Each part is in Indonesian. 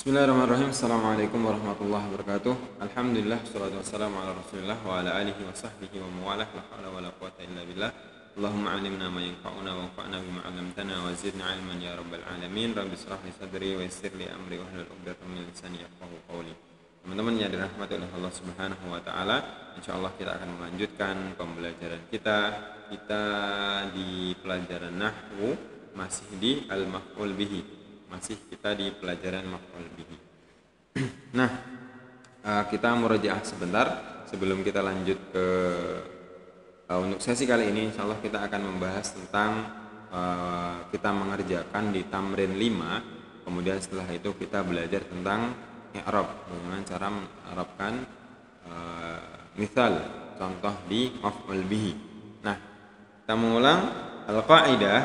Bismillahirrahmanirrahim. Assalamualaikum warahmatullahi wabarakatuh. Alhamdulillah wassalatu wassalamu ala Rasulillah wa ala alihi wa sahbihi wa mawalah la haula wa la quwata illa billah. Allahumma 'allimna ma yanfa'una wa anfa'na bima 'allamtana wa zidna 'ilman ya rabbal alamin. Rabbi israh li sadri wa yassir li amri wa hlul 'uqdatam min lisani qawli. Teman-teman yang dirahmati oleh Allah Subhanahu wa taala, insyaallah kita akan melanjutkan pembelajaran kita. Kita di pelajaran nahwu masih di al-maf'ul bihi masih kita di pelajaran maf'ul bihi. nah, uh, kita murojaah sebentar sebelum kita lanjut ke uh, untuk sesi kali ini insyaallah kita akan membahas tentang uh, kita mengerjakan di tamrin 5 kemudian setelah itu kita belajar tentang i'rab bagaimana cara mengarabkan misal contoh di maf'ul bihi. Nah, kita mengulang al-qaidah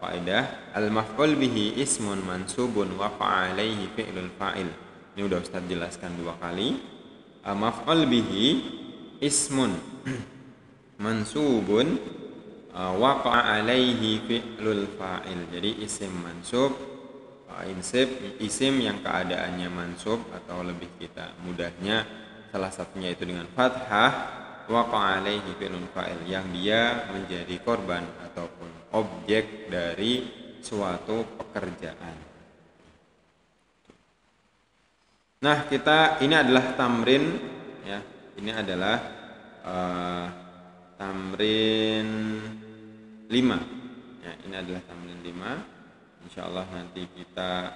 Kaidah al-maf'ul bihi ismun mansubun wa alaihi fi'lul fa'il. Ini udah Ustaz jelaskan dua kali. Al-maf'ul bihi ismun mansubun wa alaihi fi'lul fa'il. Jadi isim mansub isim isim yang keadaannya mansub atau lebih kita mudahnya salah satunya itu dengan fathah waqa alaihi fi'lun fa'il yang dia menjadi korban ataupun objek dari suatu pekerjaan. Nah, kita ini adalah tamrin ya. Ini adalah uh, tamrin 5. Ya, ini adalah tamrin 5. Insya Allah nanti kita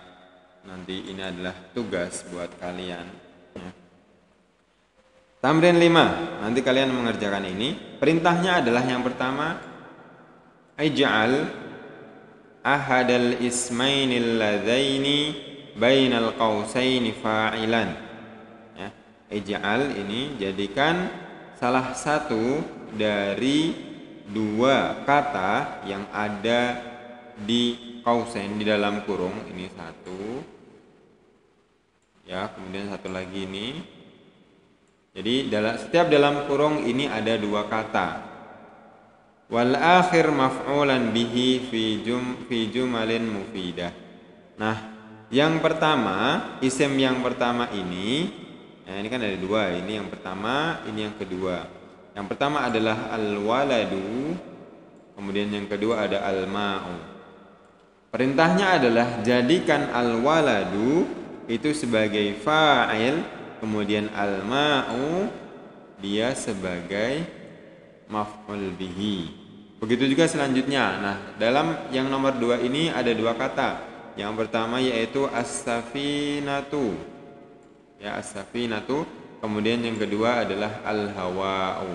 nanti ini adalah tugas buat kalian ya. Tamrin 5. Nanti kalian mengerjakan ini. Perintahnya adalah yang pertama Ij'al ahadal ismainil ladaini bainal qausaini fa'ilan. Ya, ij'al ini jadikan salah satu dari dua kata yang ada di kausain di dalam kurung. Ini satu. Ya kemudian satu lagi ini. Jadi dalam setiap dalam kurung ini ada dua kata wal akhir maf'ulan bihi fi jum fi jumalin mufidah. Nah, yang pertama, isim yang pertama ini, nah ini kan ada dua, ini yang pertama, ini yang kedua. Yang pertama adalah al-waladu, kemudian yang kedua ada al-ma'u. Perintahnya adalah jadikan al-waladu itu sebagai fa'il, kemudian al-ma'u dia sebagai maf'ul bihi. Begitu juga selanjutnya. Nah, dalam yang nomor dua ini ada dua kata. Yang pertama yaitu as-safinatu. Ya, as-safinatu. Kemudian yang kedua adalah al-hawa'u.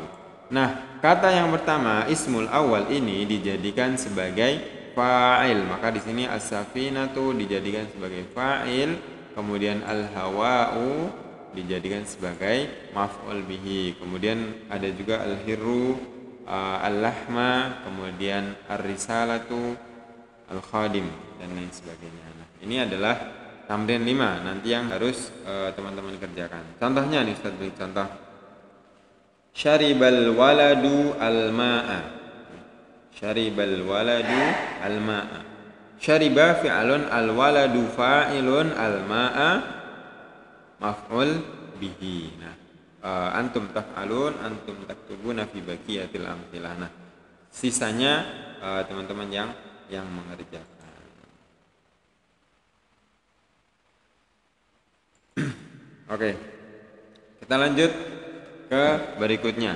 Nah, kata yang pertama ismul awal ini dijadikan sebagai fa'il. Maka di sini as-safinatu dijadikan sebagai fa'il, kemudian al-hawa'u dijadikan sebagai maf'ul bihi. Kemudian ada juga al-hirru, uh, al-lahma, kemudian ar-risalatu, al-khadim dan lain sebagainya. Nah, ini adalah tamrin 5 nanti yang harus uh, teman-teman uh, kerjakan. Contohnya nih Ustaz beri contoh. Syaribal waladu al-ma'a. Syaribal waladu al-ma'a. Syariba fi'alun al-waladu fa'ilun al-ma'a maf'ul bihi. Nah, uh, antum taf'alun, antum taktubuna fi baqiyatil amthilah. Nah, sisanya uh, teman-teman uh, yang yang mengerjakan. Oke. Okay. Kita lanjut ke berikutnya.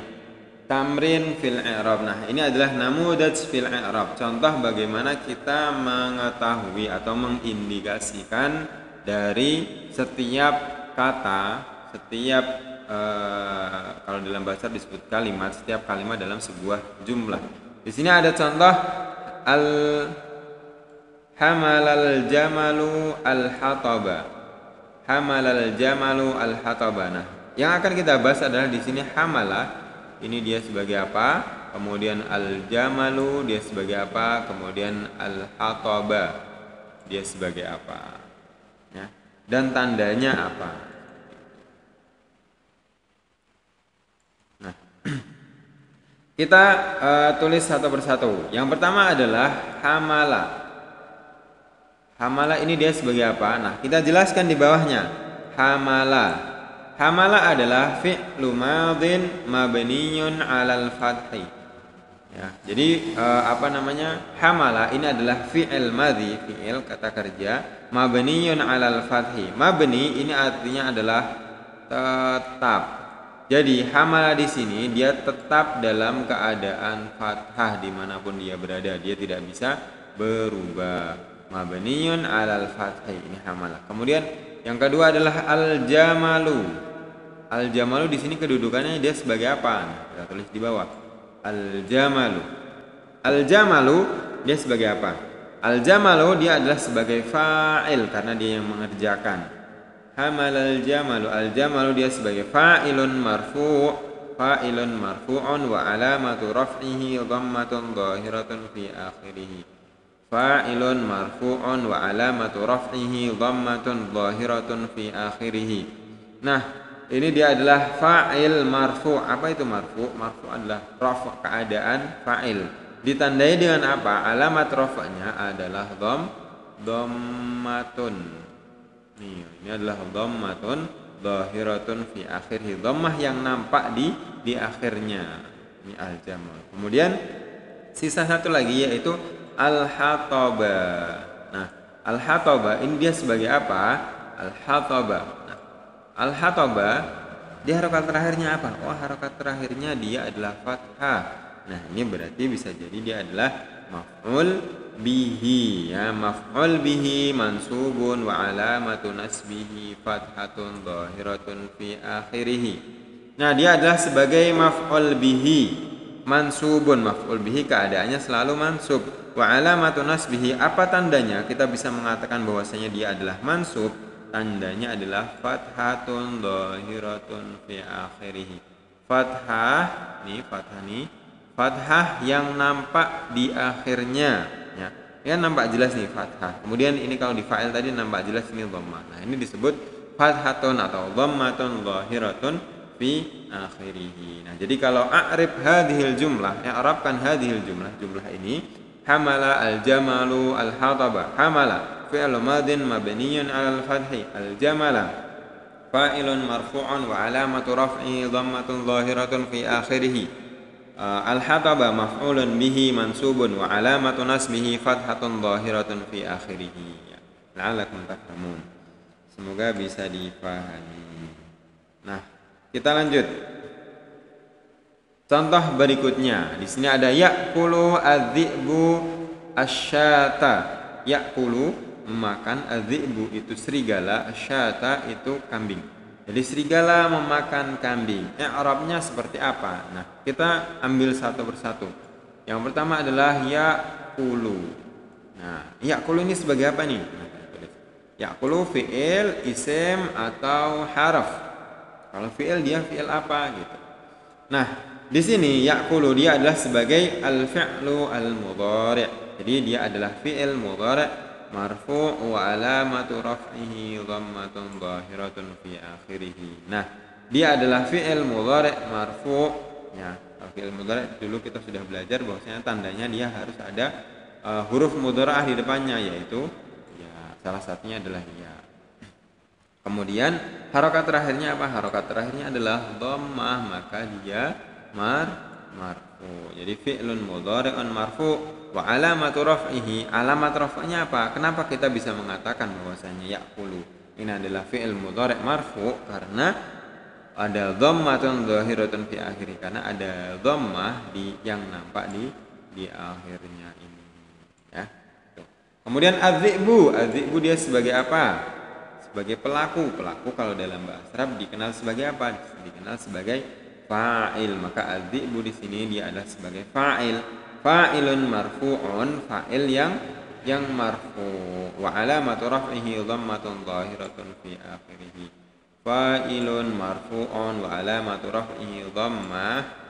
Tamrin fil i'rab. Nah, ini adalah namudaj fil i'rab. Contoh bagaimana kita mengetahui atau mengindikasikan dari setiap kata setiap uh, kalau dalam bahasa disebut kalimat setiap kalimat dalam sebuah jumlah. Di sini ada contoh al hamalal jamalu al hataba. Hamalal jamalu al hataba. Nah, yang akan kita bahas adalah di sini hamala ini dia sebagai apa? Kemudian al jamalu dia sebagai apa? Kemudian al hataba dia sebagai apa? Dan tandanya apa. Nah, kita uh, tulis satu persatu. Yang pertama adalah hamala. Hamala ini dia sebagai apa? Nah, kita jelaskan di bawahnya. Hamala. Hamala adalah fi'lu madin mabniyun 'alal fathi. Ya, jadi eh, apa namanya? Hamala ini adalah fi'il madhi, fi'il kata kerja mabniyun 'alal fathi. Mabni ini artinya adalah tetap. Jadi hamala di sini dia tetap dalam keadaan fathah di mana pun dia berada, dia tidak bisa berubah mabniun alal fathai ini hamalah. Kemudian yang kedua adalah al jamalu. Al jamalu di sini kedudukannya dia sebagai apa? Kita tulis di bawah. Al jamalu. Al jamalu dia sebagai apa? Al jamalu dia adalah sebagai fa'il karena dia yang mengerjakan. Hamal al jamalu. Al jamalu dia sebagai fa'ilun marfu' fa'ilun marfu'un wa alamatu raf'ihi dhammatun dhahiratun fi akhirih fa'ilun marfu'un wa alamatu raf'ihi dhammatun zahiratun fi akhirih. Nah, ini dia adalah fa'il marfu'. Apa itu marfu'? Marfu' adalah raf' keadaan fa'il. Ditandai dengan apa? Alamat raf'nya adalah dham dhammatun. Nih, ini adalah dhammatun zahiratun fi akhirih. Dhammah yang nampak di di akhirnya. Ini al-jamal. Kemudian sisa satu lagi yaitu al-hataba. Nah, al-hataba ini dia sebagai apa? Al-hataba. Nah, al-hataba di harokat terakhirnya apa? Oh, harokat terakhirnya dia adalah fathah. Nah, ini berarti bisa jadi dia adalah maf'ul bihi ya maf'ul bihi mansubun wa alamatu nasbihi fathatun dhahiratun fi akhirih. Nah, dia adalah sebagai maf'ul bihi mansubun maf'ul bihi keadaannya selalu mansub wa alamatu nasbihi apa tandanya kita bisa mengatakan bahwasanya dia adalah mansub tandanya adalah fathatun dhahiratun fi akhirih. Fathah nih fathah nih fathah yang nampak di akhirnya. Ya ya nampak jelas nih fathah. Kemudian ini kalau di fa'il tadi nampak jelas ini dhammah. Nah ini disebut fathatun atau dhammatun dhahiratun fi akhirih. Nah jadi kalau a'rif hadhil jumlah ya arabkan hadhil jumlah. Jumlah ini hamala al-jamalu al-hataba. Hamala. fi'lu madin mabniyun 'ala al-fathi al-jamala fa'ilun marfu'un wa 'alamatu raf'ihi dhammatun dhahiratun fi akhirih al-hataba maf'ulun bihi mansubun wa 'alamatu nasbihi fathatun dhahiratun fi akhirih la'allakum tafhamun semoga bisa dipahami. Nah kita lanjut. Contoh berikutnya, di sini ada yakulu adzibu asyata. Yakulu memakan adzibu itu serigala, asyata itu kambing. Jadi serigala memakan kambing. Eh, Arabnya seperti apa? Nah, kita ambil satu persatu. Yang pertama adalah yakulu. Nah, yakulu ini sebagai apa nih? Nah, yakulu fi'il, isim atau haraf. Kalau fi'il dia fi'il apa gitu. Nah, di sini yakulu dia adalah sebagai al-fi'lu al-mudhari'. Jadi dia adalah fi'il mudhari' marfu' wa alamatu raf'ihi dhammatun zahiratun fi akhirih. Nah, dia adalah fi'il mudhari' marfu' ya. Fi'il mudhari' dulu kita sudah belajar bahwasanya tandanya dia harus ada uh, huruf mudhara'ah di depannya yaitu ya salah satunya adalah ya. Kemudian harokat terakhirnya apa? Harokat terakhirnya adalah dhammah, maka dia mar marfu. Jadi fi'lun mudhari'un marfu wa alamatu raf'ihi. Alamat raf'nya apa? Kenapa kita bisa mengatakan bahwasanya ya'kulu ini adalah fi'il mudhari' marfu karena ada dhammatun dhahiratun fi akhiri karena ada dhammah di yang nampak di di akhirnya ini ya. Kemudian adzibu, adzibu dia sebagai apa? Sebagai pelaku. Pelaku kalau dalam bahasa Arab dikenal sebagai apa? Dikenal sebagai fa'il maka adzibu di sini dia adalah sebagai fa'il fa'ilun marfu'un fa'il yang yang marfu. Wa alamatu raf'ihi dhammatun zahiratun fi akhirih fa'ilun marfu'un wa alamatu raf'ihi dhammah.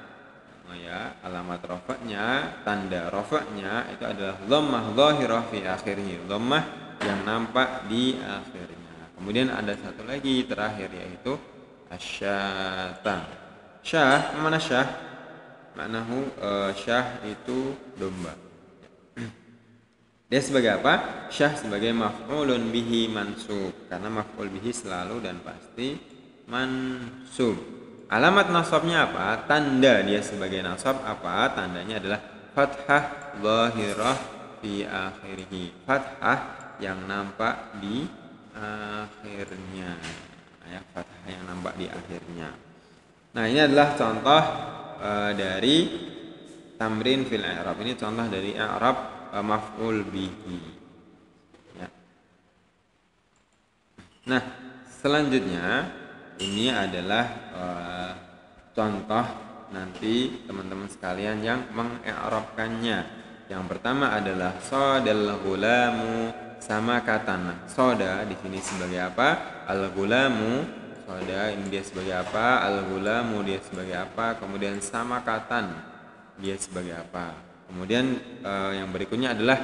Ya alamat rafa'nya tanda rafa'nya itu adalah dhammah zahirah fi akhirih dhammah yang nampak di akhirnya. Kemudian ada satu lagi terakhir yaitu asyata. Syah, mana syah? Maknahu uh, syah itu domba. dia sebagai apa? Syah sebagai maf'ulun bihi mansub. Karena maf'ul bihi selalu dan pasti mansub. Alamat nasabnya apa? Tanda dia sebagai nasab apa? Tandanya adalah fathah zahirah fi akhirih. Fathah yang nampak di akhirnya. Ya fathah yang nampak di akhirnya. Nah ini adalah contoh e, dari tamrin fil i'rab. Ini contoh dari i'rab e, maf'ul bihi. Ya. nah selanjutnya ini adalah e, contoh nanti teman-teman sekalian yang mengi'rabkannya. Yang pertama adalah sodal gulamu sama kata soda di sini sebagai apa? Al gulamu soda ini dia sebagai apa? Al gulamu dia sebagai apa? Kemudian sama katan dia sebagai apa? Kemudian uh, yang berikutnya adalah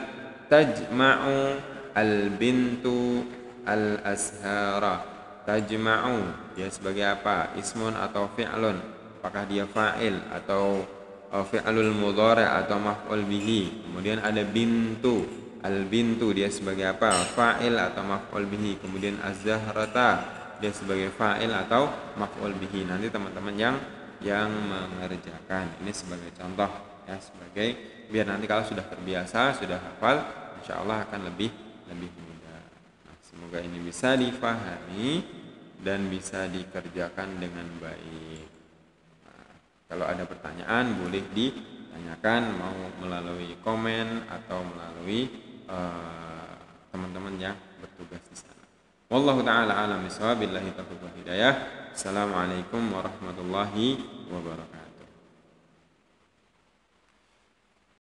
tajma'u al bintu al ashara tajma'u dia sebagai apa? Ismun atau fi'lun? Apakah dia fa'il atau uh, fi'lul mudhari atau maf'ul bihi? Kemudian ada bintu. Al bintu dia sebagai apa? Fa'il atau maf'ul bihi. Kemudian az-zahrata dia sebagai fa'il atau maf'ul bihi. Nanti teman-teman yang yang mengerjakan. Ini sebagai contoh ya sebagai biar nanti kalau sudah terbiasa sudah hafal insya Allah akan lebih lebih mudah. Nah, semoga ini bisa difahami dan bisa dikerjakan dengan baik. Nah, kalau ada pertanyaan boleh ditanyakan mau melalui komen atau melalui Eh, teman-teman yang bertugas di sana. Wallahu taala alam bisawab billahi taufiq hidayah. Assalamualaikum warahmatullahi wabarakatuh.